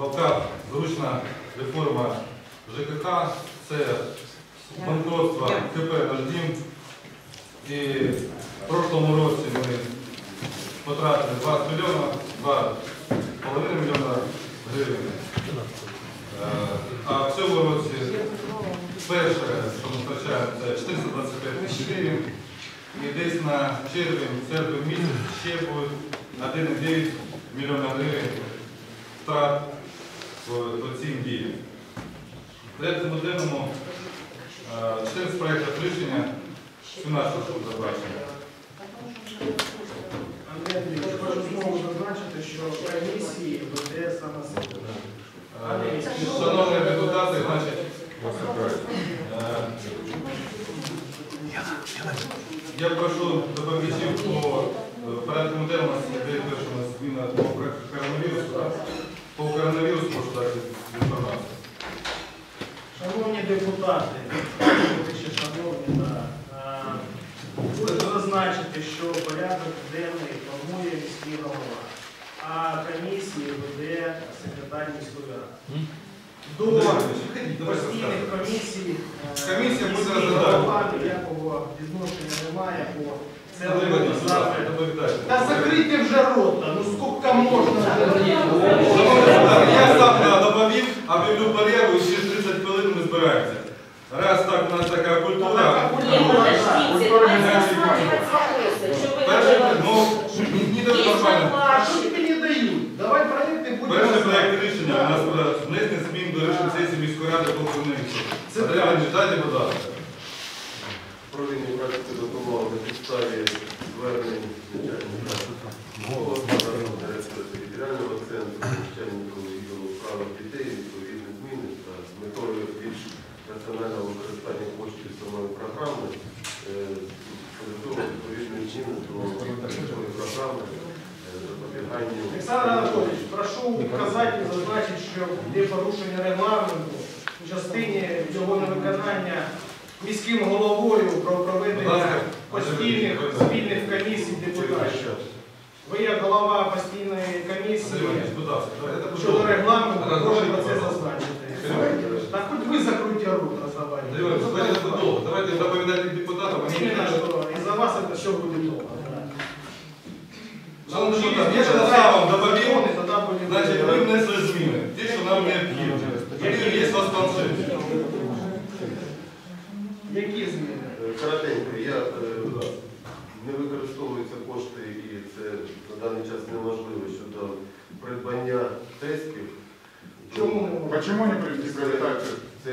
лапках зручна реформа ЖКХ, це банкротство КП «Наждім». І в прошлому році ми потратили 20 мільйонів, 2,5 мільйона гривень. Е, А в цьому році перше, що ми втрачаємо, це 425 тисяч гривень. І десь на червень, серпень місяць ще буде 1,9 мільйона гривень втрат по, цим діям. Порядку денному е, 14 проєктів рішення 17 штук забачення. Андрій Андрійович, хочу знову зазначити, що комісії веде саме себе. Е, Шановні депутати, значить, е, я прошу доповідачів по е, порядку денному, у перша зміна по коронавірусу. По коронавірусу прошу дати інформацію. Шановні депутати, шановні, хочу зазначити, що порядок денний формує міський голова, а комісії веде секретар міської ради. До постійних комісій е, Комісія буде міський голова ніякого відношення немає, це Доповідайте, будь ласка, запит. доповідайте. Та закрийте вже рота, ну скільки можна вже? Шановні депутати, Я сам е, доповів, об'явлю перерву і через 30 хвилин ми збираємося. Раз так у нас така культура. Ні, подождите, давайте рассматривать вопросы, чтобы Перше, это ну, ні, ні, не Есть нормально. А ваш, що тобі не дають? Давай проекти будемо. Перший проєкт рішення у нас буде внесення змін до рішень сесії міської ради по коронавірусу. Це Андрій Іванович, дайте, будь ласка.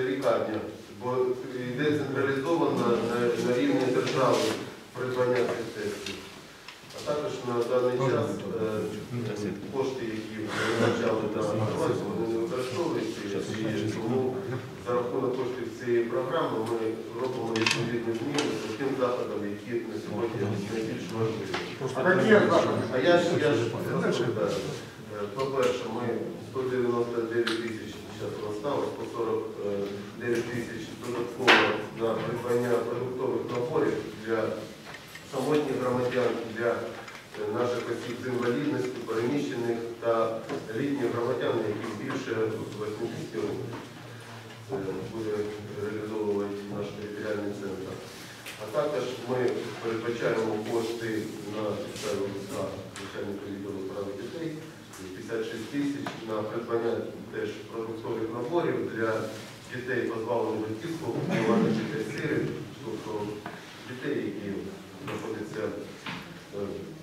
Лікарня, бо йде централізовано на, на рівні держави придбання цих тестів. А також на даний час е, кошти, які визначали дану році, вони не використовуються. І тому за рахунок коштів цієї програми ми робимо відповідні зміни по тим заходам, які на сьогодні найбільш важливі. А? А я ж я ж розповідаю. Е, По-перше, ми 199 тисяч зараз осталось, по 49 тисяч додатково на придбання продуктових наборів для самотніх громадян, для е, наших осіб з інвалідністю, переміщених та літніх громадян, яких більше 80 років. Буде реалізовувати наш територіальний центр. А також ми передбачаємо кошти на відділу прав дітей 56 тисяч на придбання теж продуктових наборів для дітей позбавлених батьківського піклування, дітей сирів, тобто дітей, які знаходяться е,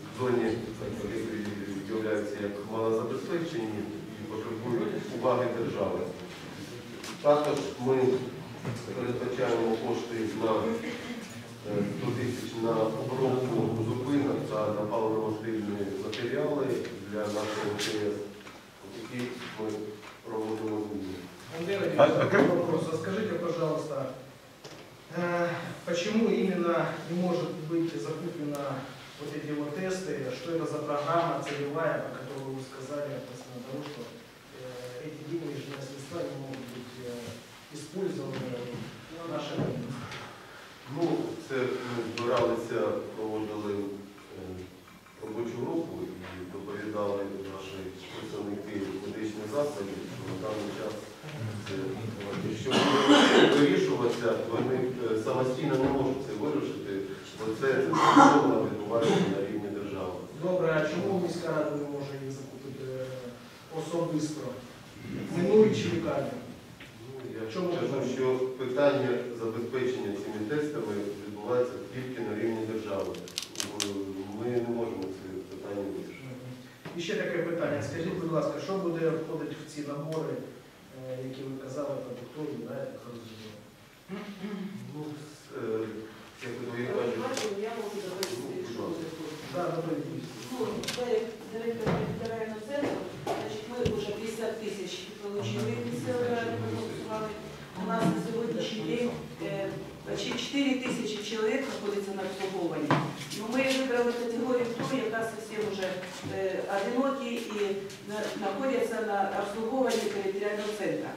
в зоні, які являються як малозабезпечені і потребують уваги держави. Також ми передбачаємо кошти на е, 100 тисяч на обробку зупинок та на паливно-мастильні матеріали для нашого МТС, які ми проводимо зміни. Андрей вопрос. А скажите, пожалуйста, э, почему именно не может быть закуплена вот эти вот тесты? Что это за программа целевая, по которой вы сказали относительно того, что э, эти денежные средства не могут быть э, использованы нашими Ну, це ми збиралися, 60, вони е, самостійно не можуть це вирішити, бо це цілком відбувається на рівні держави. Добре, а чому міська рада не може їх закупити е, особисто? Ну, Минуючи лікарню? Я кажу, що питання забезпечення цими тестами відбувається тільки на рівні держави. Ми не можемо це питання вирішити. І ще таке питання. Скажіть, будь ласка, що буде входити в ці набори, е, які ви казали, продуктові, да, як розумієте? У нас на сьогоднішній день е, почти 4 тисячі чоловік знаходиться на обслуговуванні. Ну, ми вибрали категорію ту, яка зовсім вже е, одинокі і знаходяться на обслуговуванні територіального центру.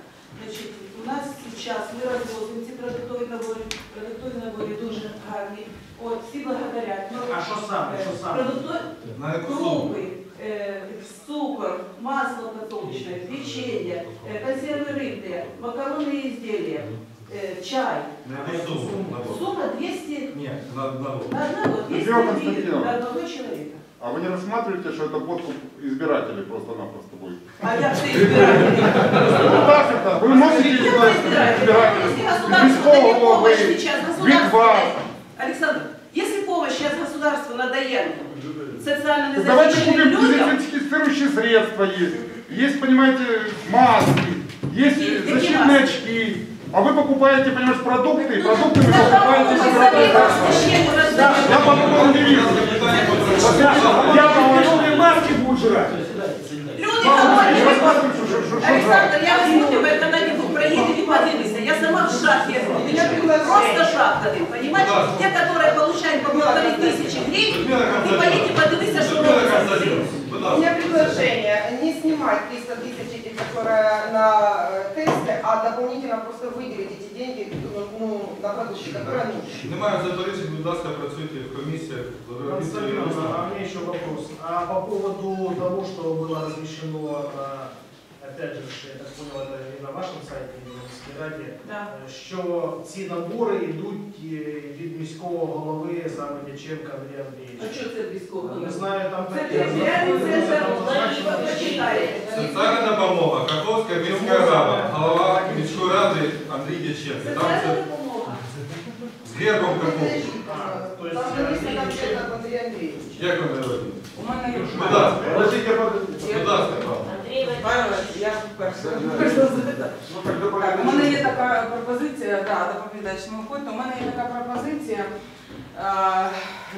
Значить, у нас зараз ми розвозимо ці продуктові набори, продуктові набори дуже гарні. От, всі благодарять. Ну, А що саме? Що саме? Продуктові На яку суму? крупы, э, цукор, масло подсолнечное, печенье, э, консервы рыбные, макаронные изделия, э, чай. На яку суму? набор? Сумма 200 Ні, на одного. на одного, 200 Людмила гривен Константиновна. на одного человека. А вы не рассматриваете, что это подкуп избирателей просто-напросто будет? А я все избиратель. Ну так это, вы можете избирателей. Беского вы, битва. Александр, если помощь сейчас государству надоела, социально ну, Давайте купим дезинфицирующие средства есть. Есть, понимаете, маски, есть защитные очки. А вы покупаете, понимаешь, продукты, и продукты вы покупаете себе продукты. Да, я покупал девиз. Я покупал маски будут жрать. Люди говорят, Александр, я вас буду, вы когда-нибудь в Украине не подвинулись. Я сама в шахте. У меня просто шахта, ты понимаешь? Те, которые получают по полторы тысячи гривен, и поедете подивиться, а что вы У меня ласка. предложение не снимать 300 тысяч этих, которые на э, тесты, а дополнительно просто выделить эти деньги ну, на продукты, которые нужны. Немає заперечень, будь ласка, працюйте в комісіях, робіть свої Константин, а висновки. у меня еще вопрос. А по поводу того, что было размещено, а, опять же, я так понял, это не на вашем сайте, не на міській раді, Да. е, що ці набори йдуть е, від міського голови саме Дяченка Андрія А Андрійовича. что это без кого? Не знаю, там Це таке. територіальний центр, Там зазначено. почитайте. Соціальна допомога, Каховська міська рада, голова міської ради Андрій Дяченко. Там Соціальна це допомога. з гербом Каховським. Подожди, А, то есть, Там э, написано конкретно от Андрея Андреевича. Як вони робили? У мене є Будь ласка, Подождите, подождите. будь ласка, пане. Андрій Павло, я. Ну, так Так, у мене є така пропозиція, да, доповідач не виходить. У мене є така пропозиція. А,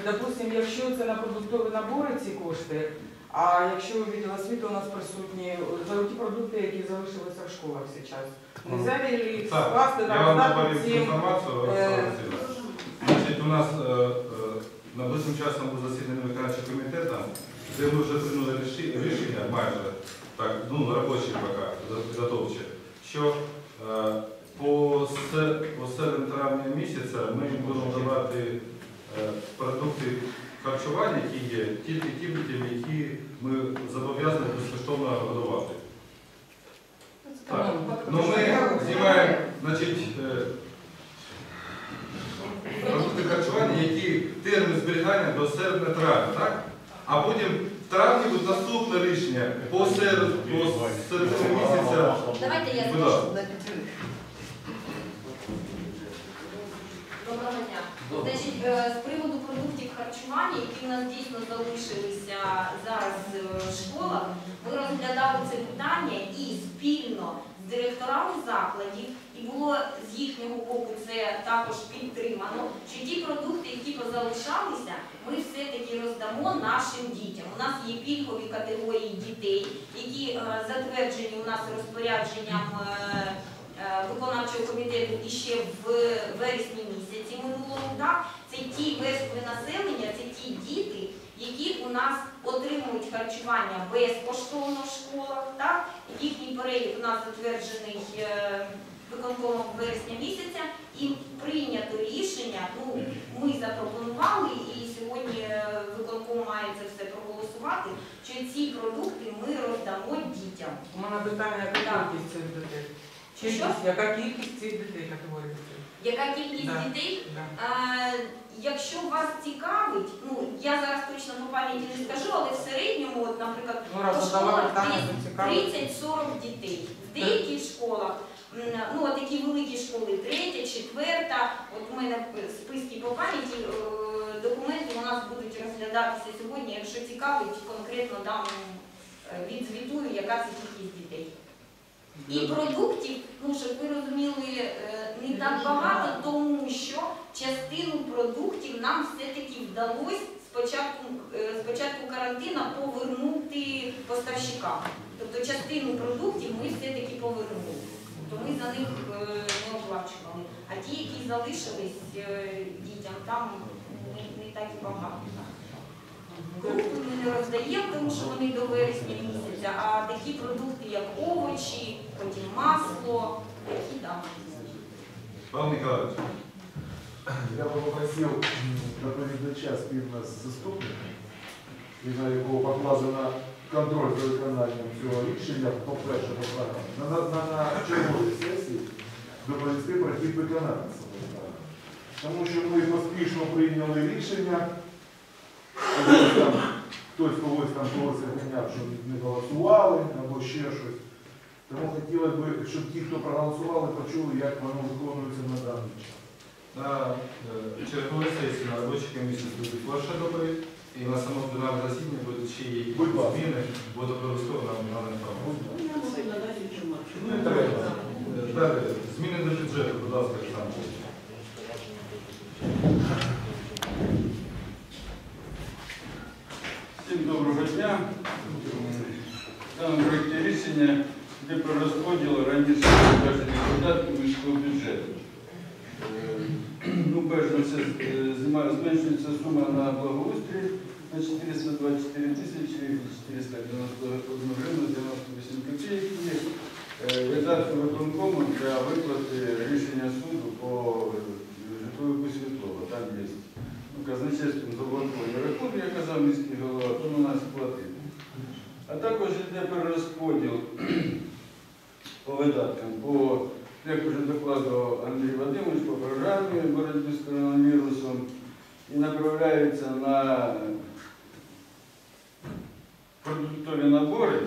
допустим, якщо це на продуктові набори ці кошти, а якщо відділ освіти у нас присутні за ті продукти, які залишилися в школах зараз. Нельзя ли їх скласти я вам доповім цю всім? інформацію, Е, Васильович. Значить, у нас е, е, найближчим часом буде засідання виконавчого комітету, де ми вже прийняли рішення майже, так, ну, робочі поки, підготовчі, що е, по, по середині травня місяця ми будемо давати е, продукти харчування, які є, тільки тим дітям, які ми зобов'язані безкоштовно годувати. Так. Ну, ми знімаємо, значить, е, продукти харчування, які термін зберігання до середини травня, так? А потім травні буде наступне рішення по серед, місяця. Давайте я Будь Доброго дня. Значить, е, з приводу продуктів харчування, які в нас дійсно залишилися зараз е, в школах, ми розглядали це питання і спільно з директорами закладів, і було з їхнього боку це також підтримано, що ті продукти, які позалишалися, ми все-таки роздамо нашим дітям. У нас є пільгові категорії дітей, які е, затверджені у нас розпорядженням. е, е, виконавчого комітету іще в вересні місяці минулого, це ті верстви населення, це ті діти, які у нас отримують харчування безкоштовно в школах, так, їхній перелік у нас затверджений е, виконкомом вересня місяця і прийнято рішення. Ну ми запропонували, і сьогодні е, виконком має це все проголосувати. Що ці продукти ми роздамо дітям. У мене питання, яка кількість цих дітей? Яка кількість цих дітей категорії? Яка кількість Да. дітей? Да. Якщо вас цікавить, ну я зараз точно по пам'яті не скажу, але в середньому, от, наприклад, Ну, по школах питання, десь то цікаво. 30-40 дітей. В деяких школах, ну от такі великі школи, третя, четверта, от у мене списки по пам'яті, е, документи у нас будуть розглядатися сьогодні. Якщо цікавить, конкретно дам е, відзвітую, яка це кількість дітей. І продуктів, ну щоб ви розуміли, е, не так багато, тому що частину продуктів нам все-таки вдалося спочатку, е, спочатку карантина повернути поставщикам. Тобто частину продуктів ми все-таки повернули. Тобто ми за них не оплачували. А ті, які залишились е, дітям, там не, не так і багато. Крупи ми не роздаємо, тому що вони до вересня місяця, а такі продукти, як овочі, потім масло, такі там. Павло Николаевич, Я би попросив доповідача спільно з заступником, і на якого покладено контроль за виконанням цього рішення, по-перше, по-перше, на, на, на, на черговій сесії доповісти про хід виконання. Тому що ми поспішно прийняли рішення, когось там, хтось когось там когось обвиняв, що не голосували або ще щось. Тому хотілося б, щоб ті, хто проголосували, почули, як воно виконується на даний час. на е, черговій сесії на робочій комісії буде ваша доповідь, і на самому пленарному засіданні будуть ще ласка. зміни, буде обов'язково нам надана інформація. Не треба. Е, Далі, зміни до бюджету, будь ласка, Олександр. Доброго дня. Даному проєкті рішення йде про розподіл раніше передбачених видатків міського бюджету. Е, Ну, перш за все, е, зменшується сума на благоустрій на 424 тисячі 491 гривну 98 копійок е, видатки виконкому для виплати рішення суду по е, житловику Світлова. Там є казначейством заблоковані рахунки, як казав міський голова, то на нас платити. А також йде перерозподіл по видаткам, по, як вже докладував Андрій Вадимович, по програмі боротьби з коронавірусом і направляється на продуктові набори,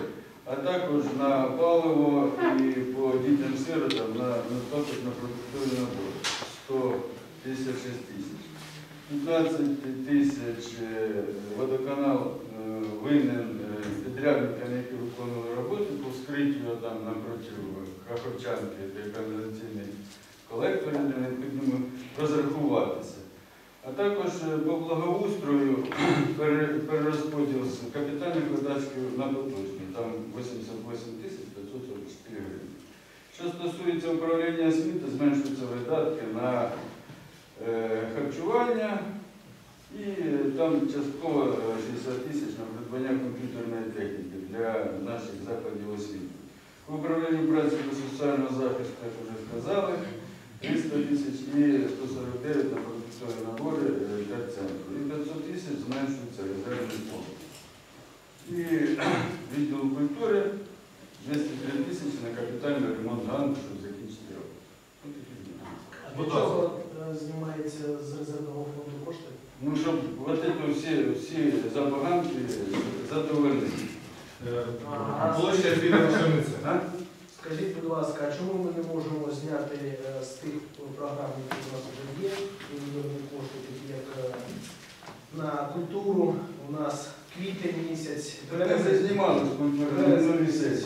а також на паливо і по дітям-сиротам на, на на продуктові набори 156 тисяч. 15 тисяч е, водоканал е, винен е, підрядникам, які виконували роботи по вскриттю там напроти Хаховчанки, де каналізаційний колектор, розрахуватися. А також по благоустрою перерозподіл з капітальних видатків на поточні, там 88 тисяч 544 гривень. Що стосується управління освіти, зменшуються видатки на харчування і е, там частково е, 60 тисяч на придбання комп'ютерної техніки для наших закладів освіти. В управлінні праці та соціального захисту, як вже сказали, 300 тисяч і 149 на продуктові набори е, для центру. І 500 тисяч зменшується резервний фонд. І відділ культури 203 тисячі на капітальний ремонт ганку, щоб закінчити. А Будь ласка. чого е, знімається з резервного фонду кошти? Ну, щоб вот это всі, всі забаганки задовольнити. Е, Площа біля пшениці. Скажіть, будь ласка, а чому ми не можемо зняти е, з тих програм, які у нас вже є, мільйонні кошти, такі як е, на культуру, у нас квітень місяць, Це вже знімали з сесії.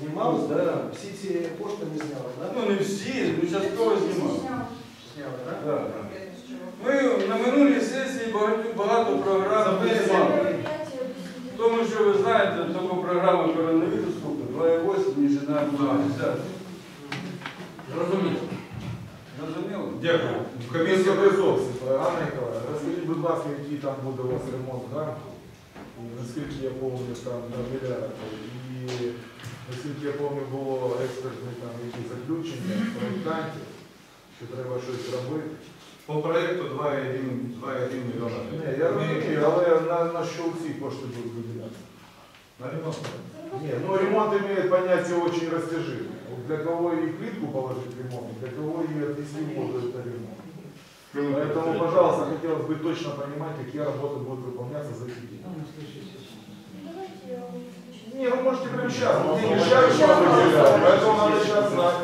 знімали? Да. Всі ці кошти ми зняли, так? Ну не всі, ну частково знімали. Зняли, так? Да, буде у вас ремонт ганку? І Наскільки я пам'ятаю, там на мільярд. І Наскільки я пам'ятаю, було експертне там якісь заключення, проєктантів, що треба щось робити. По проєкту 2,1 2,1 мільйона Ні, гривень. я Ми- розумію, але на, на що ці кошти будуть виділятися? На ремонт. Не, ну ремонт имеет понятие очень растяжимое. Вот Для кого и плитку положить ремонт, для кого и отвести воду это ремонт. Поэтому, пожалуйста, хотелось бы точно понимать, какие работы будут выполняться за эти деньги. Не, вы можете прямо сейчас, мы не мешаем, что вы выделяем, поэтому надо сейчас знать.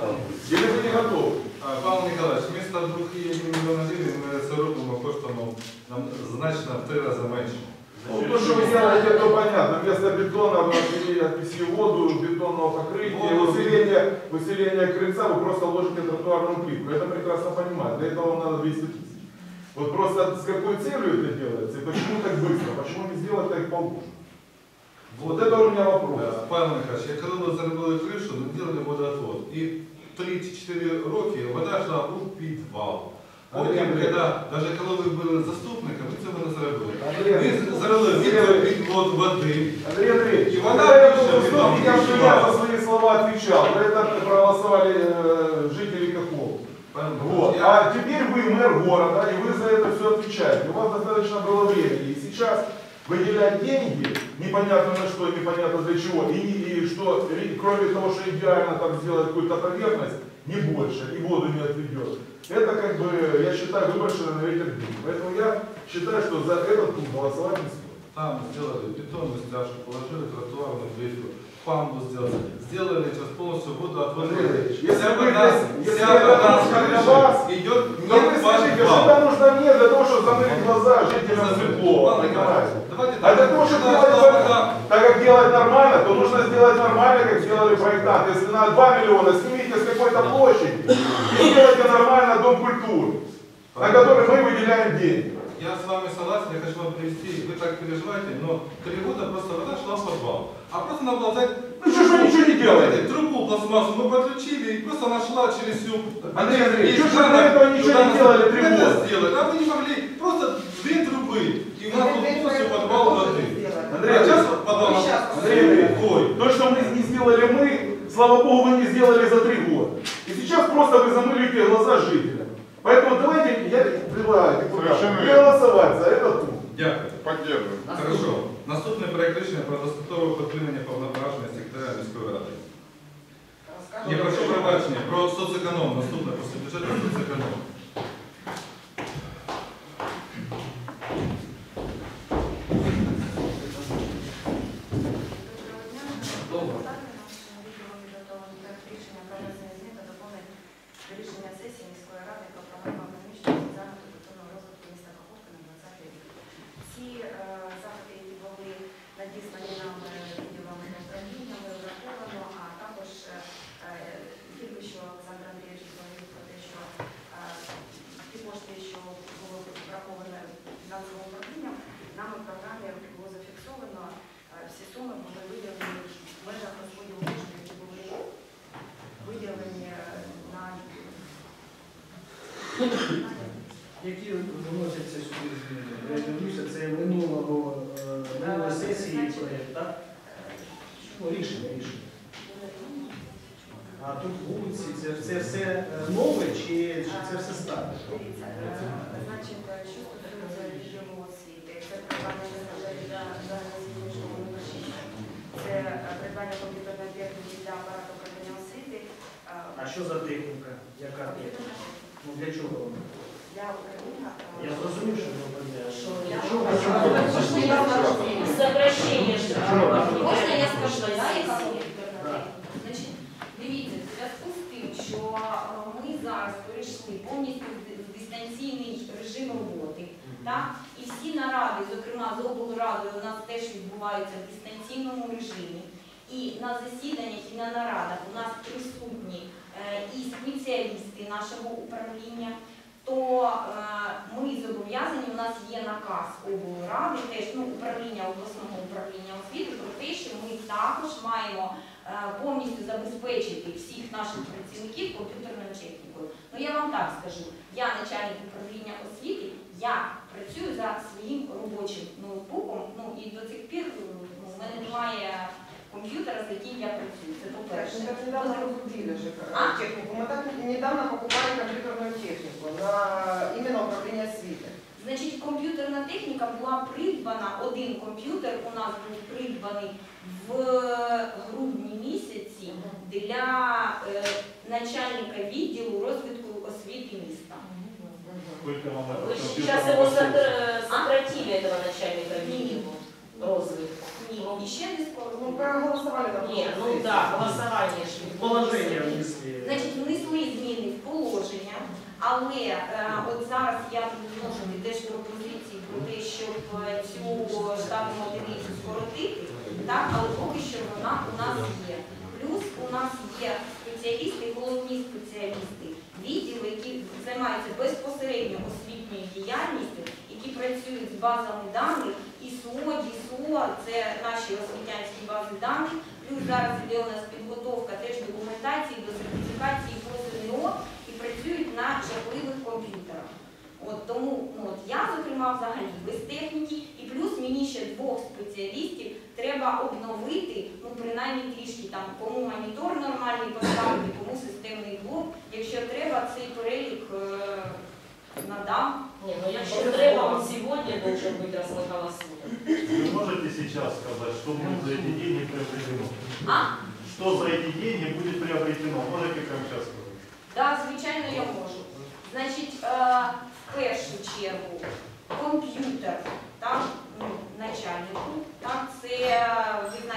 Или вы не готовы? А, Павло Николаевич, вместо 2,1 мільйона гривень ми це робимо коштом нам значно в три рази менше. Ну, то, что вы делаете, то понятно. Вместо бетона вы отвести воду, бетонного покрытия, Воду. усиление, усиление крыльца, вы просто ложите тротуарную плитку. Это прекрасно понимаю. Для этого вам надо 200 тысяч. Вот просто с какой целью это делается и почему так быстро? Почему не сделать так получше? Вот это у меня вопрос. Е, Павло Михайлович, я коли ви зробили кришу, ми зробили водоотвод. І 3-4 роки вода йшла у підвал. Потім, Андрій Андрійович. коли, навіть коли ви були заступником, ви цього не зробили. Андрей Ми Андреевич, зробили Андрей відвод води. Андрей Андреевич, И когда вода я пишет, был и заступник, я там всегда пишет. за свои слова отвечал. За это проголосовали э, жители Кахлова. Павло Вот. Михайлович, я- А теперь вы мэр города, и вы за это все отвечаете. У вас достаточно было времени. И сейчас выделять деньги, непонятно на что, непонятно для чего, и, не- и что, и кроме того, что идеально там сделать какую-то поверхность, не больше, и воду не отведет. Это как бы, я считаю, выброшено на ветер дым. Поэтому я считаю, что за этот пункт голосовать не стоит. Там сделали бетонную стяжку, положили тротуарную плитку, памбу сделали, сделали сейчас полностью водоотвод. Андрей Андреевич, Вся если вы- вода, если вся это вода нужно с для крыши вас, идет не вы скажите, что это нужно мне для того, чтобы закрыть глаза жителям светло, Павел Николаевич, понимаете? А для того, чтобы делать так как делать нормально, то нужно сделать нормально, как сделали проектанты. Если на 2 миллиона, снимите с какой-то площади и сделайте нормально дом культуры, на который мы выделяем деньги. Я с вами согласен, я хочу вам привести, вы так переживаете, но три года просто вода шла в подвал. А просто надо было взять, Ну что ж вы ничего не делаете? трубу пластмассу мы подключили и просто она шла через всю... Андрей Андреевич, что ж вы этого ничего не делали три это года? сделали, а вы не могли просто две трубы, и у нас тут полностью подвал воды. Андрей а сейчас подвал Андрей то, что мы не сделали мы, слава богу, вы не сделали за три года. И сейчас просто вы замылите глаза жителям. Поэтому давайте, я предлагаю депутатам Совершенно не голосовать за этот пункт. Дякую. Поддерживаю. Хорошо. Наступний проект рішення про достаткове подвинення повноваження секретаря міської ради. Я прошу пробачення про соцеконом. Наступне після бюджету соцеконом. Так? Ну, рішення, рішення. А тут вулиці, це, це все е, нове чи, чи це все старе? Дивіться, е, значить, е, що стосується відділу освіти, це придбання для номер 6. Це е, придбання комп'ютерної техніки для апарату управління освіти. е, А що за техніка? Яка техніка? комп'ютерна техніка Ну для чого вона? Для управління. е, Я зрозумів, що вона для Що для я- чого? Сокращення ж. Можна я скажу, да, яка комп'ютерна? Значить, дивіться, в зв'язку з тим, що е, ми зараз перейшли повністю в дистанційний режим роботи, так? І всі наради, зокрема з облрадою, у нас теж відбуваються в дистанційному режимі. І на засіданнях і на нарадах у нас присутні е, і спеціалісти нашого управління, то е, ми зобов'язані, у нас є наказ облради, теж ну, управління обласного управління освіти про те, що ми також маємо е, повністю забезпечити всіх наших працівників комп'ютерною технікою. Ну я вам так скажу, я начальник управління освіти, я працюю за своїм робочим ноутбуком, ну і до цих пір ну, в мене немає комп'ютера, з яким я працюю. Це Мы по-перше. так недавно купили же А? технику. Мы так недавно покупали компьютерную технику на именно управление свита. Значить, комп'ютерна техніка була придбана, один комп'ютер у нас був придбаний в грудні місяці для е, начальника відділу розвитку освіти міста. Вы сейчас его сокр- сократили, этого начальника видео, розвитку. Ні, і ще не скоро. Ну, проголосовали на Нет, ну да, голосование же. Положение внесли. Значить, внесли зміни в положення, але е, от зараз я вносити теж пропозиції про те, щоб е, цю штатну одиницю скоротити, так, але поки що вона у нас є. Плюс у нас є спеціалісти, головні спеціалісти відділу, які займаються безпосередньо освітньою діяльністю, які працюють з базами даних, ІСО, ДІСО, це наші освітянські бази даних. Плюс зараз іде у нас підготовка теж документації до сертифікації по ЗНО і працюють на жахливих комп'ютерах. От тому ну, от я, зокрема, взагалі без техніки, і плюс мені ще двох спеціалістів треба обновити, ну принаймні трішки там, кому монітор нормальний поставити, кому системний блок. Якщо треба, цей перелік е, надам. Не, ну якщо треба, он сегодня должен быть, раз мы голосуем. Вы можете сейчас сказать, что будет за эти деньги приобретено? А? Что за эти деньги будет приобретено? Можете прямо сейчас сказать? Так, звичайно, я можу. Значить, е, в першу чергу комп'ютер так, ну, начальнику. Так, це ви знаєте,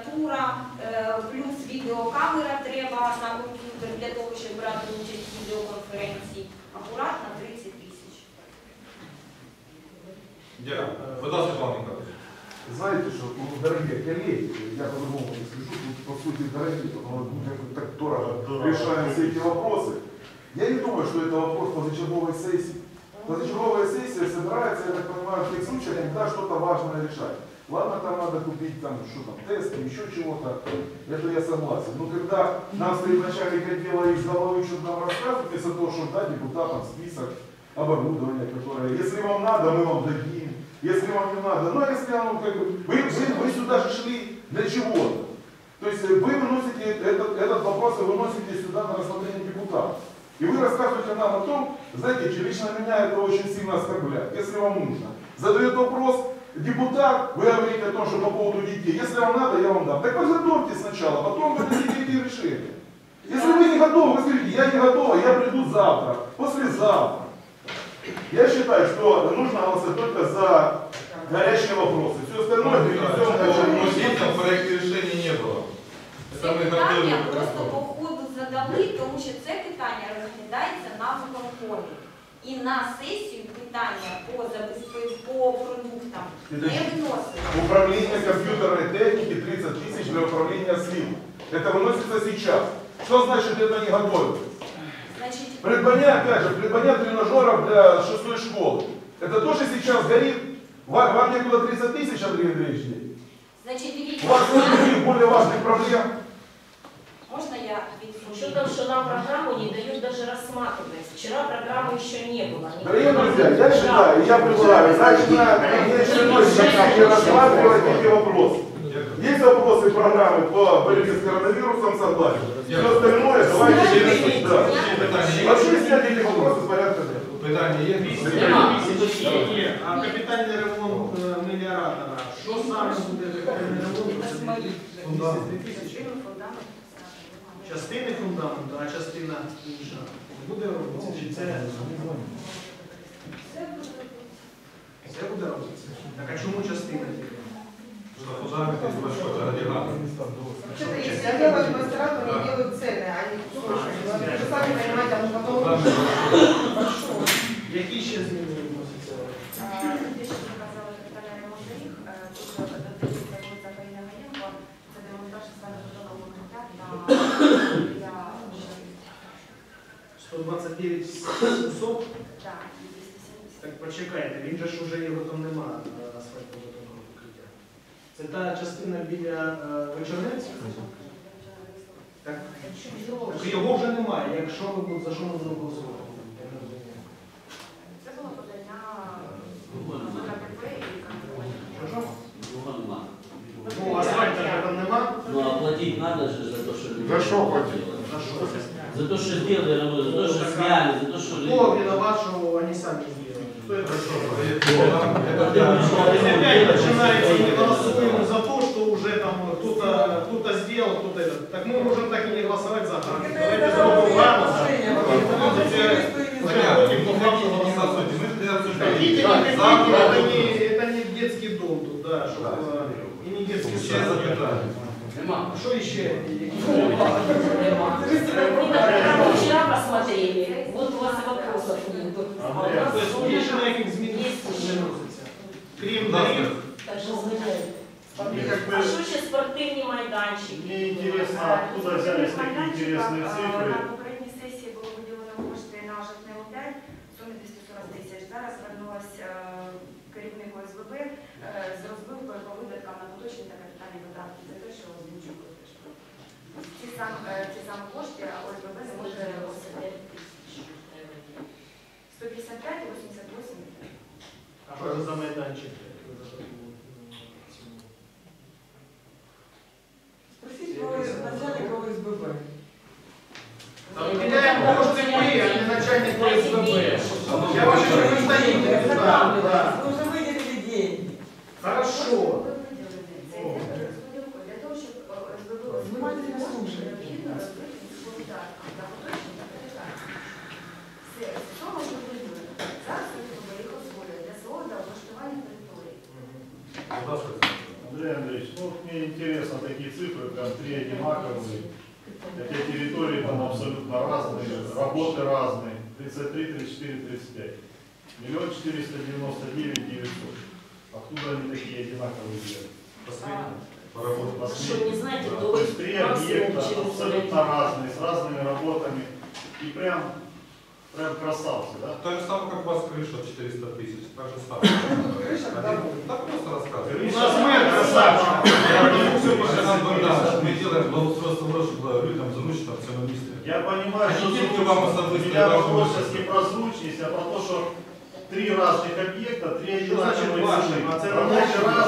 клавіатура, е, плюс відеокамера треба на комп'ютер для того, щоб брати участь в відеоконференції. Акуратно 30 тисяч. Дякую. Будь ласка, Павло Михайлович. Знаете, что, ну, дорогие коллеги, я по-другому не скажу, тут, по сути, дорогие, потому что мы как-то так дорого решаем все эти вопросы. Я не думаю, что это вопрос позачерговой сессии. Позачерговая сессия собирается, я так понимаю, в тех случаях, когда что-то важное решать. Ладно, там надо купить там, что там, тесты, еще чего-то, это я согласен. Но когда нам начальник отдела из головы что-то нам рассказывает, вместо того, чтобы дать депутатам список оборудования, которое, если вам надо, мы вам дадим, если вам не надо. Ну, а если оно как бы, вы, вы, вы сюда же шли для чего-то. То есть э, вы выносите этот, этот вопрос, вы выносите сюда на рассмотрение депутатов. И вы рассказываете нам о том, знаете, лично меня это очень сильно оскорбляет, если вам нужно. Задает вопрос депутат, вы говорите о том, что по поводу детей. Если вам надо, я вам дам. Так подготовьте сначала, потом вы дадите решение. Если вы не готовы, вы скажите, я не готова, я приду завтра, послезавтра. Я считаю, что нужно голосовать только за горячие вопросы. Все остальное перенесем Но на здесь в проекте решения не было. Мы питання просто по ходу задали, тому що це питання розглядається на виконкомі. І на сесію питання по забезпеченню по продуктам не виносили. Управление компьютерной техники 30 тысяч для управления СЛИМ. Это выносится сейчас. Что значит это не готовится? Значить, Придбание, опять же, придбание тренажеров для шестой школы. Это тоже сейчас горит. Вам, вам некуда 30 тысяч, Андрей Андреевич, деть? значить, У дивіться, вас нет я- других более важных проблем. можна я С відповім? учетом, что нам программу не дают даже рассматривать. Вчера программы еще не было. Никто Дорогие нам друзья, не я дал. считаю, я предлагаю, значит, на очередной заседании рассматривать эти вопросы. Дякую. Есть вопросы программы по борьбе с коронавирусом, согласен. Все остальное, давайте через... Да. Ще питання є? Вообще снять эти вопросы с порядка дня. Питання є? Є, а капітальний ремонт е, меліоратора, що саме буде капітальний ремонт? Це 2 тисячі. Фундамент. Частини фундаменту, а частина інша. Буде робитися? Чи це Все буде. все буде робитися? Так а чому частина тільки? Что фундамент из большого координата. Вообще-то, если делают мастера, то они делают цельные, а не кусочные. Ну, Вы же сами понимаете, а потом большого. Які ще зміни відносяться? Те, що ви казали, Так, 270. Так почекайте, він же ж уже його там нема на асфальтовому покриття. Це та частина біля е, вечорниці? Так, так його вже немає. Якщо ви будете, за що ми будемо голосувати? Я не розумію. Це було подання КПП і контроль. Що що? Другого нема. Ну, асфальта там нема? Ну, а платить надо же за то, что... За что платить? За що? За то, что сделали за то, что сняли, за Кто виноват, что они сами сделали? Это начинается и голосуем за то, что уже там кто-то кто сделал, кто-то это. Так мы можем так и не голосовать за Харьков. Давайте за Это не детский дом тут, да, и не детский сад. А что еще? Мы вчера посмотрели. вас и вопросов нет. А у нас То есть уже більше ніяких змін Є не вноситься. Крім Будь ласка. доріг, Так что звоняют. Мне как бы А что ще спортивні майданчики? мне интересно, откуда взялись такие интересные цифры. На попередній сесії було виділено кошти на жовтневу 5 в сумі 240 тисяч. Зараз звернулася керівник ОСББ е, з розбивкою по видаткам на поточні та капітальні видатки. Це те, що Зінчук теж. Ці сам е, ці самі кошти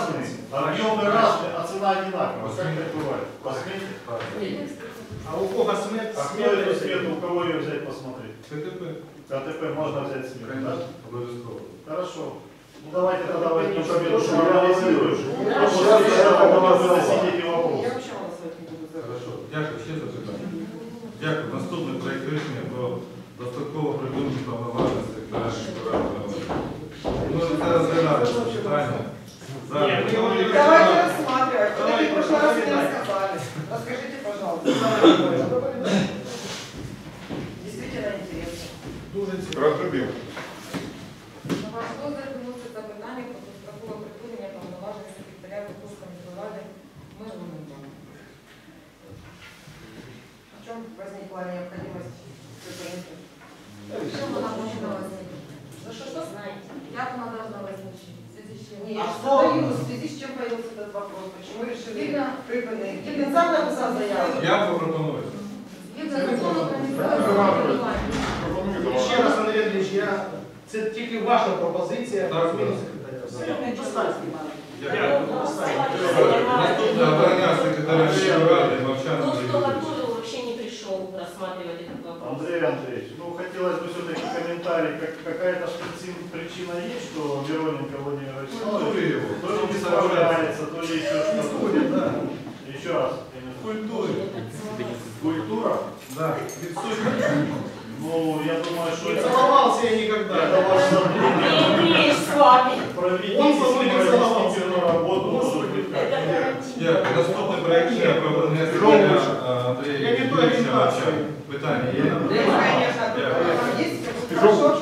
разные, объемы Наши. разные, а цена одинаковая. Как так бывает? Посмотрите. А у кого смерть? А кто эту смету, у кого ее взять посмотреть? КТП. КТП можно взять смету, да? Обов'язково. Хорошо. Ну давайте тогда возьмем что смету, я что анализируешь. Да, После сейчас я этого вам будем сказал. выносить эти вопросы. Я вообще голосовать не буду за это. Хорошо. Дякую. Ще запитання. Дякую. Наступний проект рішення про достатково придумані повноваження секретаря міської ради. Ми вже це розглядали це питання. Зараз. Ні, ми його не Давайте рассматривать. Вы Давай, таки в прошлый раз мне давай. рассказали. Расскажите, пожалуйста. Действительно интересно. Дуже цікаво. Разрубил. На ваш розгляд виноситься питання про дострокове припинення повноважень секретаря Верховної міської ради Межгументом. В чем возникла необходимость припинити? Що вона повинна возникнути? Ну что, что знаете? Як вона должна возникнути? В зв'язку з чим? Не, А что? задаю, в связи с чем появился этот вопрос? Почему решили Видно. припинить? Він сам написав заяву. Я пропоную. Згідно закону про місцеве самоврядування. Ще раз, Андрій Андрійович, я... це тільки ваша пропозиція Так, так. секретаря. Все. Дякую, достатньо. Наступне обрання секретаря ради Андрій Юрійович. рассматривать этот вопрос. Андрей Андреевич, ну хотелось бы все-таки комментарий, как, какая-то ж причина- причина есть, что Вероненко Владимир Ну, Вячеславович его. то ли не справляется, то ли еще что-то. Будет, да. Еще раз. Культури. Культура? Да. Відсутність. Ну, я думаю, что Не это, целовался я это никогда. ваше Андрей сомнение. Андреевич с вами. Проведите Он со мной не целовался. разъяснительную работу, может быть, Это как гарантия. Дякую. Наступне проект рішення про обрання секретаря а, Андрія Я не той ориентации. Мовчана. Питання є? Дякую. там есть хорошо.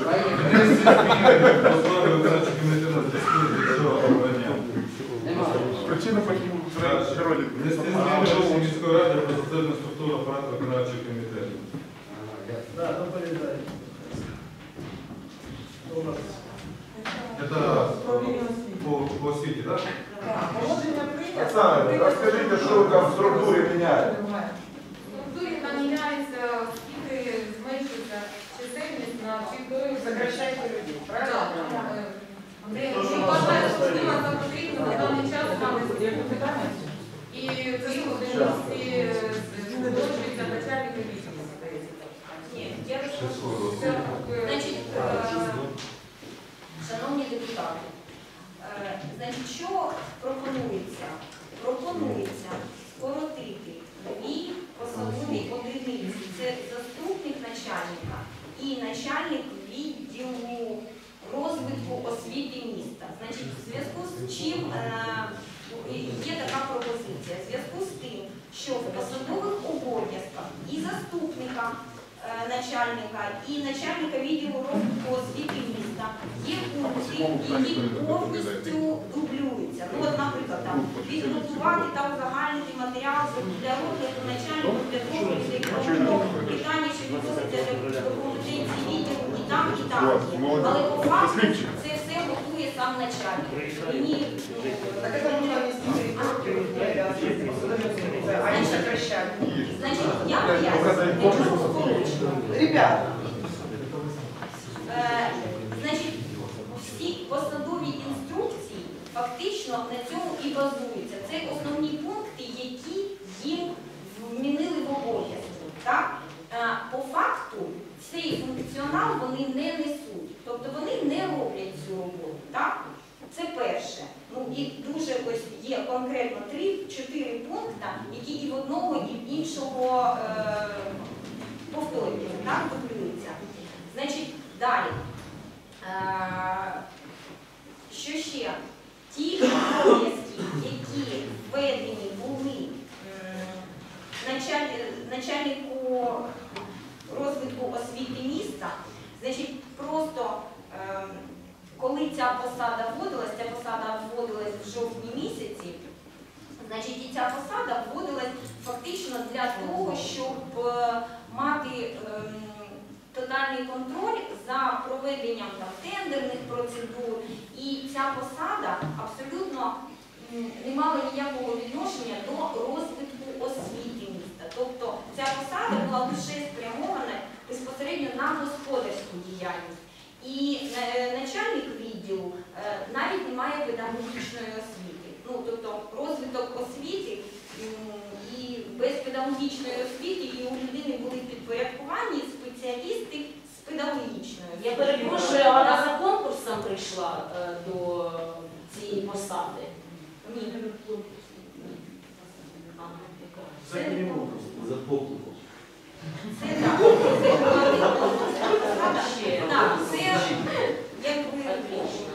Посадових обов'язках і заступника е, начальника і начальника відділу розвитку освіти міста є пункти, які повністю дублюються. Ну, от, наприклад, там підготувати та узагальнити матеріал для розгляду начальнику для того, для питання, що відноситься до компетенції відділу і там, і там. є. Але по факту це все готує сам начальник. Значить, я для чого. Ребята, Е, Значить, всі посадові інструкції фактично на цьому і базуються. Це основні пункти, які їм вмінили в обов'язки. Так? Е, По факту цей функціонал вони не несуть. Тобто вони не роблять цю роботу. Так? Це перше. Ну і дуже ось є конкретно три-чотири пункти, які і в одного, і в іншого е, повторюються, так, дублюються. Значить, далі. Е, Що ще? Ті обов'язки, які введені були началь- начальнику розвитку освіти міста, значить, просто ем, коли ця посада вводилась, ця посада вводилась в жовтні місяці, значить і ця посада вводилась фактично для того, щоб е, мати ем, тотальний контроль за проведенням там, тендерних процедур. І ця посада абсолютно не мала ніякого відношення до розвитку освіти міста. Тобто ця посада була лише спрямована безпосередньо на господарську діяльність. І е, начальник відділу е, навіть не має педагогічної освіти. Ну, тобто розвиток освіти і без педагогічної освіти, і у людини були підпорядковані спеціалісти з педагогічною. Я перепрошую, а вона за конкурсом прийшла е, до цієї посади? Ні. За покликом. Це так. Так, це якби Отлично.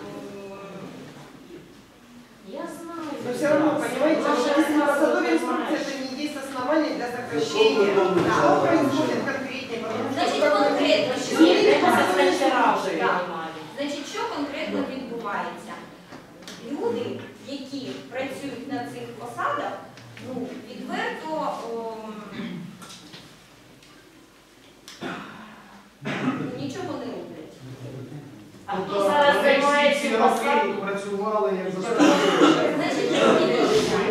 Я знаю. но все равно, понимаете, что если посадовая инструкция, это не есть основание для сокращения. Что происходит конкретнее? Потому что Значить, как бы- конкретно, що Ні, треба це вчора вже приймали. Значить, що конкретно відбувається? Люди, які працюють на цих посадах, ну, відверто ом, нічого не роблять. А хто Тобто зараз вони займає цю посаду? працювали як.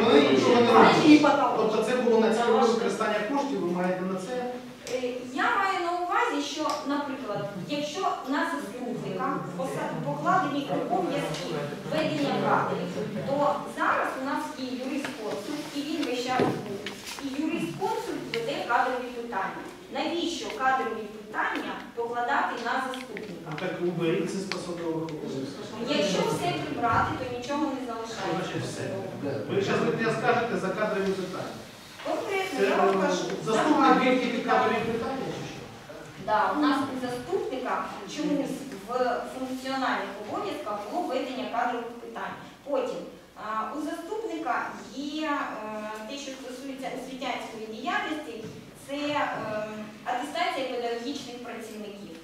Вони нічого не роблять. Тобто це було на цільове використання коштів, ви маєте на це. Е, Я маю на увазі, що, наприклад, якщо на заступника покладені обов'язки ведення кадрів, то зараз у нас є юрисконсульт, і він весь час був. І юрисконсульт веде кадрові питання. Навіщо кадрові питання покладати на заступника? Так уберіть це з посадових обов'язків. Якщо все прибрати, то нічого не залишається. значить все? Ви зараз мені скажете за кадрові питання. Конкретно я вам кажу. заступник він тільки питання. кадрові питання чи що? Да, у нас у заступника чомусь в функціональних обов'язках було ведення кадрових питань. Потім у заступника є е, те, що стосується освітянської діяльності, це е, атестація педагогічних працівників.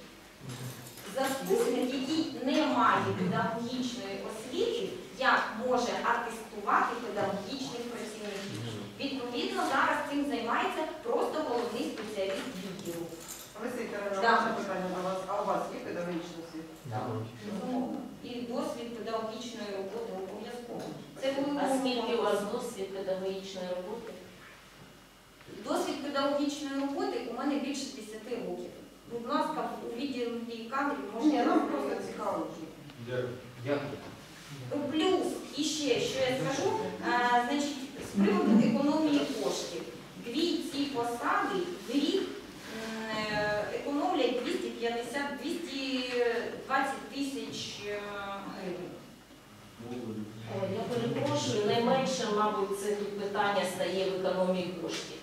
Заступник, який не має педагогічної освіти, як може атестувати педагогічних працівників. Відповідно, зараз цим займається просто головний спеціаліст відділу. Да. ваше питання до вас. А у вас є педагогічна освіта? Безумовно. І досвід педагогічної роботи обов'язково. Це були А скільки у вас досвід педагогічної роботи? Досвід педагогічної роботи у мене більше 10 років. Будь ласка, у відділі кадрів Ні, можна нам просто цікаво. Дякую. Плюс і ще, що я скажу, е, значить, з приводу економії коштів. Дві ці посади в рік е, економлять 250 220 тисяч е, гривень. Я перепрошую, найменше, мабуть, це тут питання стає в економії коштів.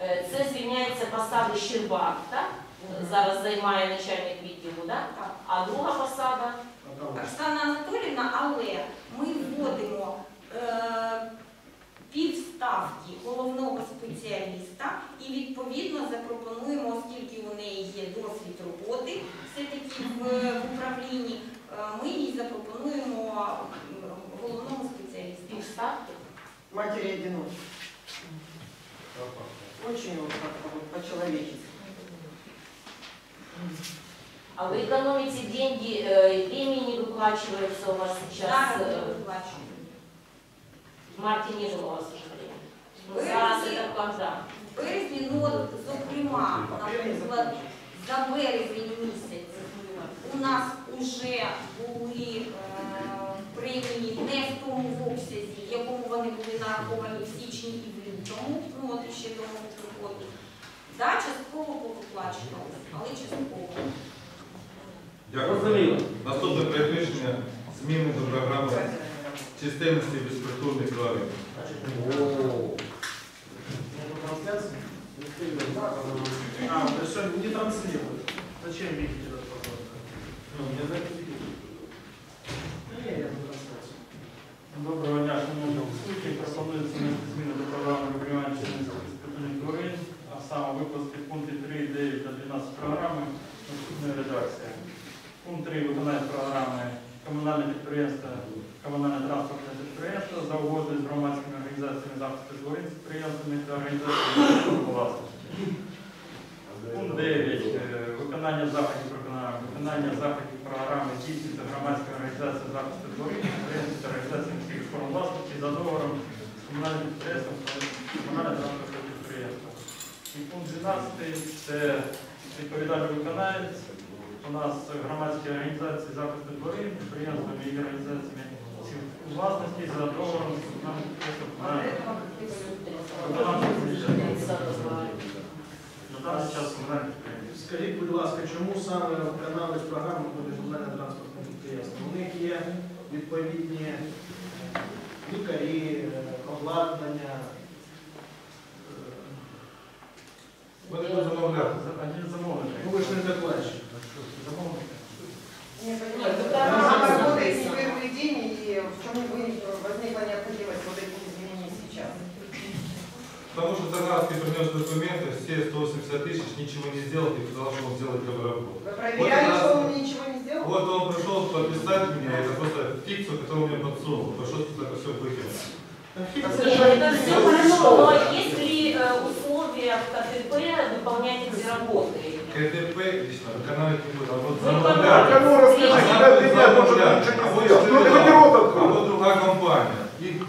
Е, Це звільняється посада Щербак, так? Зараз займає начальник відділу, так? А друга посада? Оксана Анатолівна, але ми вводимо е, півставки головного спеціаліста і відповідно запропонуємо, оскільки у неї є досвід роботи все-таки в, в управлінні, е, ми їй запропонуємо головному спеціалісту. Півставки? Матери одиночки. Очень вот как-то вот по-человечески. А вы экономите деньги, э, премии не выплачиваются у вас сейчас? Зараз э, не виплачуємо. В марте не было у вас уже премии. Ну, Березні. Зараз это когда? В березні, ну от, зокрема, наприклад, за березень місяць у нас вже були е, премії не в тому в обсязі, в якому вони були нараховані в січні і в лютому, ну от ще до мого приходу. Да, частково повиплачували, але частково. Дякую. Наступне проект зміни до програми чисельності безпритульних. Трансляция? А, то есть он не транслирует. Зачем видеть этот вопрос? Ну, не подсунул. Пошел так все выкинул. Нет, это все хорошо, но есть ли э, условия в КТП выполнять эти работы? КТП лично выполнять не будет, а вот Вы замовлять. А ну расскажи, тебя ты нет, может Замовлять. ничего А не вот сделал. Ну ты хоть что-то- рот а открой. вот другая компания. И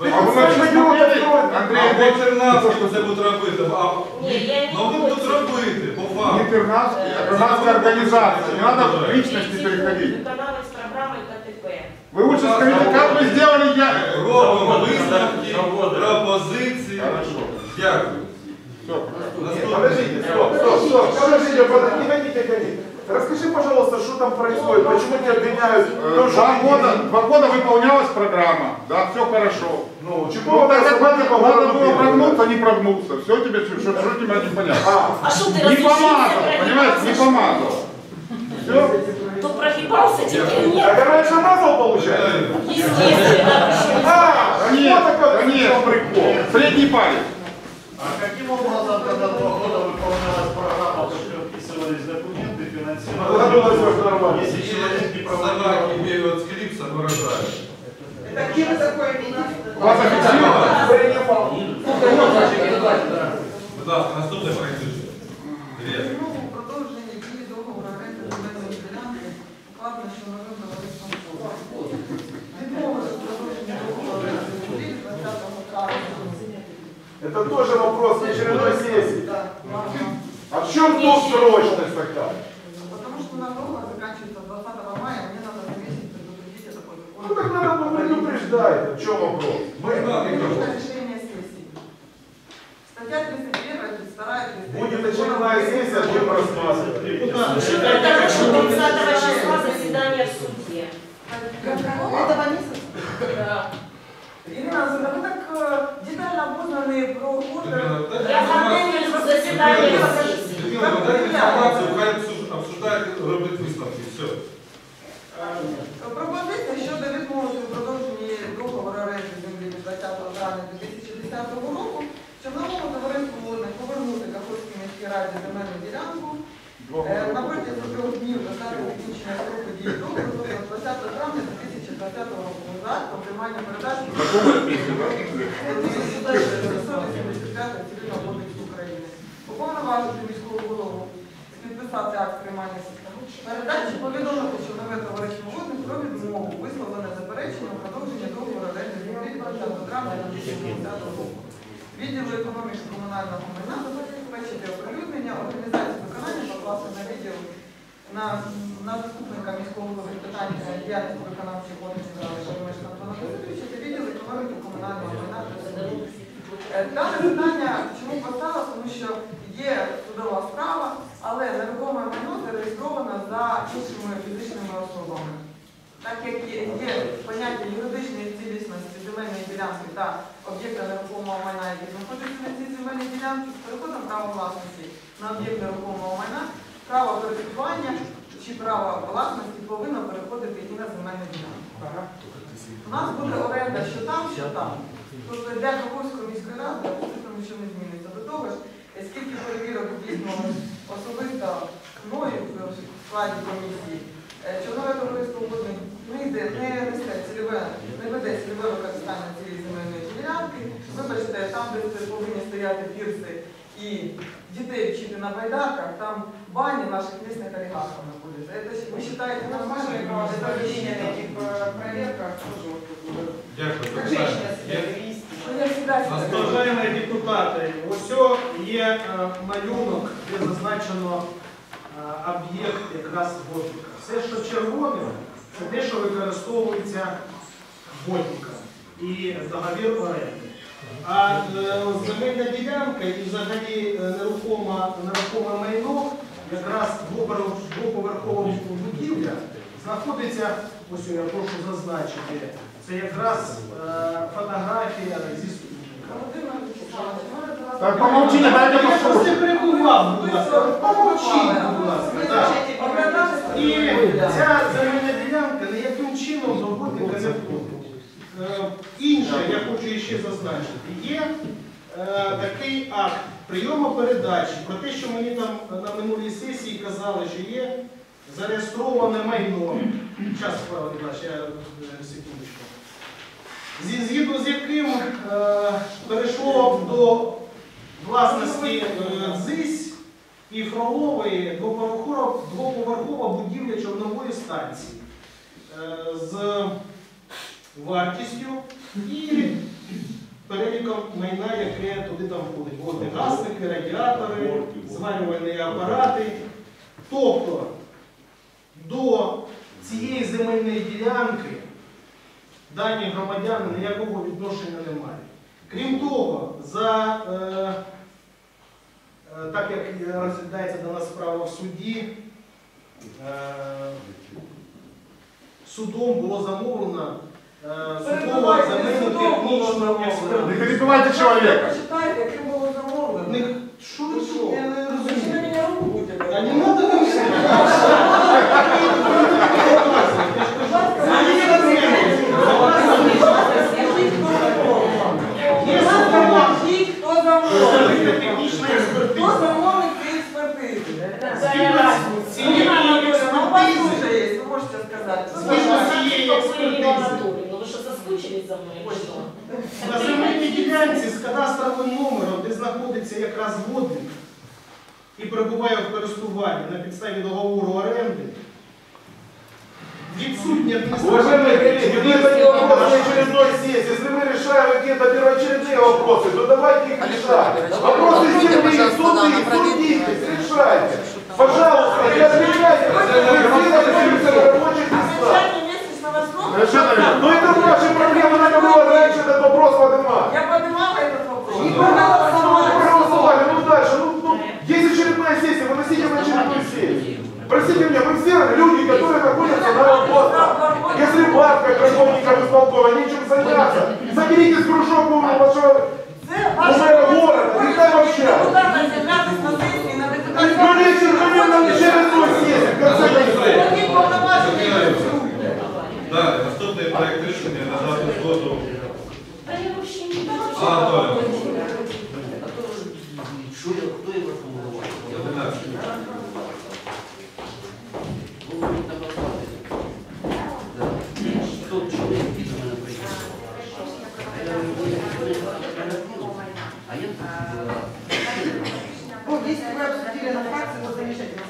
А вы начали рот открой, Андрей, а Андрей. по Тернавську це буде робити. А, Ні, я не ну ви проти. тут робити, по факту. Интернатская, гражданская организация, не надо в личности переходить. Вы лучше скажите, как вы сделали я... Робимо виставки, Заводи. пропозиції. Хорошо. Дякую. Подождите, стоп, стоп, стоп, подождите, подождите, не ходите, ходите. Расскажи, пожалуйста, что там происходит, почему тебя обвиняют? Э, Два года, два года выполнялась программа, да, все хорошо. Ну, чего Ну, так как надо, надо было прогнуться, не прогнулся. Все тебе, что, что, что тебе непонятно. А, А что ты Не помазал, понимаете, не помазал. Все? То прогибался, теперь нет. а раньше мазал, получается? Естественно? А, такой конечно. прикол. Средний палец. А каким образом, когда два года выполнялась программа, то что вписывались документы, финансировали, нормально. если человек не проводил бегают с клипсом и рожают. Это где вы такое видите? Вас официально? Будь ласка, наступне проект Это тоже вопрос на очередной сессии. А в чем тут срочность такая? Потому что у нас договор заканчивается 20 мая, мне надо месяц предупредить это Ну так надо предупреждать, в чем вопрос? Мы Это решение сессии. Статья 31, 32, Будет очередная сессия, будем рассматривать. Это что 30 числа заседание в суде. Этого детально обознаны. Я готовлюсь к заседанию сессии. Людмила, подайте інформацію, хай обсуждають, роблять висновки. Все. Е, Пропозиція щодо відмови у продовженні договору оренди землі від 20 травня 2010 року Чорновому товариству водних повернути Каховській міській раді земельну ділянку е, на протязі трьох днів до дати закінчення строку дії договору, тобто 20 травня 2020 року за актом приймання передачі 1975 Цивільного кодексу України. Уповноважити міського голову підписати акт приймання передачі, повідомити, що нове товариство водних про відмову висловлене заперечення продовження договору оренди землі 20 травня 2020 року. Відділу економіки комунального майна забезпечити оприлюднення, організацію виконання покласти на відділ на, на заступника міського питань діяльності виконавчих органів Шаромешка Антона Васильовича та відділ економіки комунального майна. Е, Дане питання чому поставила, тому що є судова справа, але нерухоме майно зареєстровано за іншими фізичними особами. Так як є, є поняття юридичної цілісності земельної ділянки та об'єкта нерухомого майна, які знаходяться на цій земельній ділянці, з переходом права власності на об'єкт нерухомого майна, право користування чи право власності повинно переходити і на земельну ділянку. У нас буде оренда що там, що там. Тобто для Каховської міської ради абсолютно нічого не зміниться. До того ж, скільки перевірок дійсно особисто мною в складі комісії, е, Чорнове товариство водних не йде, не несе цільове, не веде цільове використання цієї земельної ділянки. Вибачте, там, де повинні стояти пірси і дітей вчити на байдарках, там бані наших місних олігархів знаходяться. Це ж ви вважаєте нормально? Проведение таких э, проверках тоже. Как женщина себя вести. Депутати, ось є малюнок, де зазначено е, об'єкт якраз водника. Все, що червоне, це те, що використовується водником і договір оренди. А е, земельна ділянка і взагалі е, нерухоме, нерухоме майно, якраз двоповерхова будівля, знаходиться, ось я прошу зазначити, це якраз е, фотографія зі Так помовчи, дайте Я просто перебував, будь ласка. Помовчіть, будь ласка. І ця земельна ділянка ніяким чином до водника не входить. Е, Інше, я хочу ще зазначити, є е, такий акт прийому передачі про те, що мені там на минулій сесії казали, що є зареєстроване майно. Час, я е, секундочку. Згідно з яким е, перейшло до власності е, ЗИС і Фролової двоповерхова, будівля Чорнової станції е, вартістю і переліком майна, яке туди там входить. Водні гасники, радіатори, зварювальні апарати. Тобто до цієї земельної ділянки дані громадяни ніякого відношення не мають. Крім того, за, е, е, так як розглядається дана справа в суді, е, судом було замовлено е, судова Перебивайте, було. Не експертизу. перебивайте человека. Почитайте, яким було замовлено. Що ви що? Я не Ви розумію. мене руку будете. Та не надо вам все. Є Скажіть, хто замовник? замовник експертизи? Ну, у експертизи, ви можете сказати. експертизи, Ну ви що соскучились за мною? чи що? на земельній ділянці з кадастровим номером, де знаходиться якраз водник і перебуває в користуванні на підставі договору оренди, відсутні Уважаемые коллеги, мы это не вопрос на очередной сессии, если мы решаем какие-то первоочередные вопросы, то давайте их решать. Вопросы земли, суды, судитесь, решайте. Пожалуйста, не отвлекайте, вы все находитесь на рабочих местах. Совершенно верно. Но это ваши проблемы, надо было раньше этот вопрос поднимать. Я поднимала этот вопрос. Ну, вы проголосовали, ну дальше, ну, ну, есть очередная сессия, выносите на очередную сессию. Простите меня, мы все люди, которые находятся на работах. Если бар, как работников исполкома, нечем заняться, заберите с кружок у вашего у мэра города, общаться. На сесії на Ну, лечим, ну, на очередную сессию, в конце концов. Які повноваження є? Далі, наступний проект рішення надати згоду Та я вообще не знаю, А, Анатолій. Що я, хто я пропонував? 11. Хто чоловік від мене прийшов? А я Ну, если вы обсудили на фракции, то замечательно.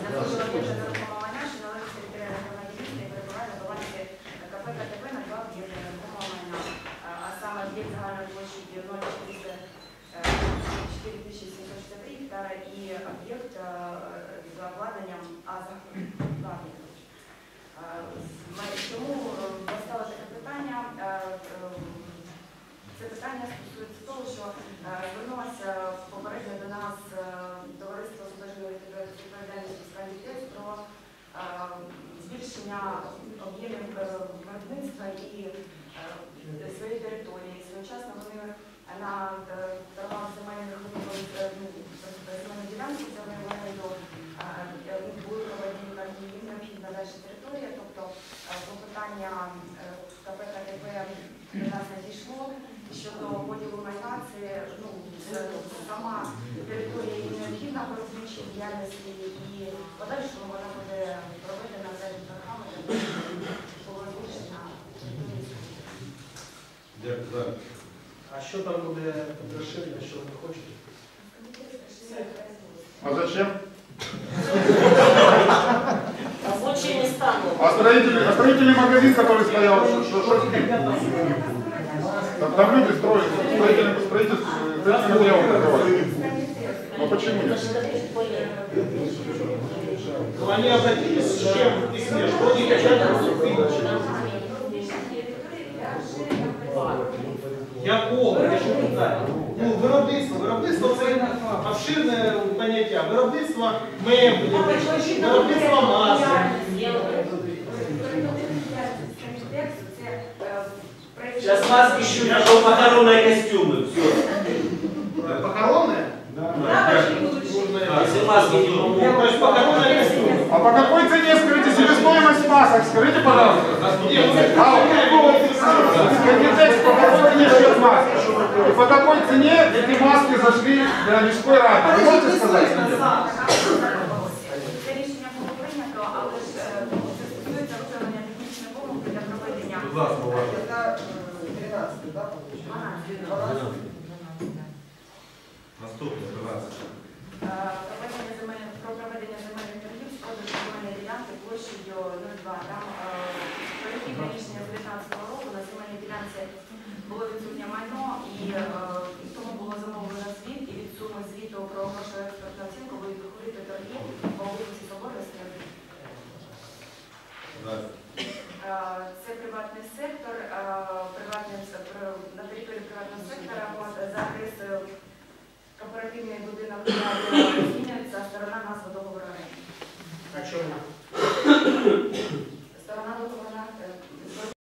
Ну, виробництво. Виробництво це обширне поняття. Виробництво меблів, виробництво маси. Сейчас маски ищут, а то похоронные костюмы. Все. Похоронное? Если маски не Ну, помогут. то есть похоронное костюм. А по какой цене скажите себестоимость масок? Скажите, пожалуйста. А у какого Кандидат, по какой цене шьет маски? И по какой цене эти маски зашли для мирской рады? Вы можете сказать? Це рішення було прийнято, але ж е, це стосується виправлення технічної помилки для проведення. Будь ласка, уважно. Это э, 13, да, получается? Наступний 12. Е, Проведення земель- про проведення земельних торгів з продажу земельної ділянки площею 02. Там